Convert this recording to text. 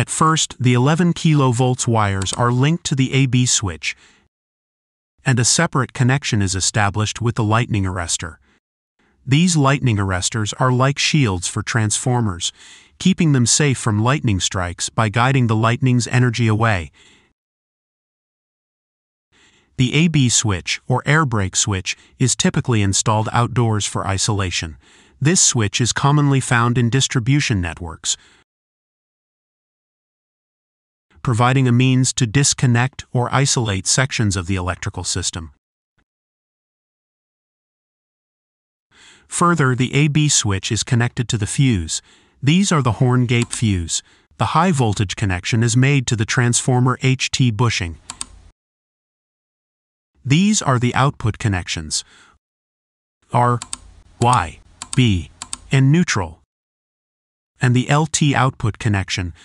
At first, the 11 kV wires are linked to the AB switch, and a separate connection is established with the lightning arrestor. These lightning arrestors are like shields for transformers, keeping them safe from lightning strikes by guiding the lightning's energy away. The AB switch, or air break switch, is typically installed outdoors for isolation. This switch is commonly found in distribution networks, providing a means to disconnect or isolate sections of the electrical system. Further, the AB switch is connected to the fuse. These are the horn gap fuse. The high voltage connection is made to the transformer HT bushing. These are the output connections. R, Y, B, and neutral. And the LT output connection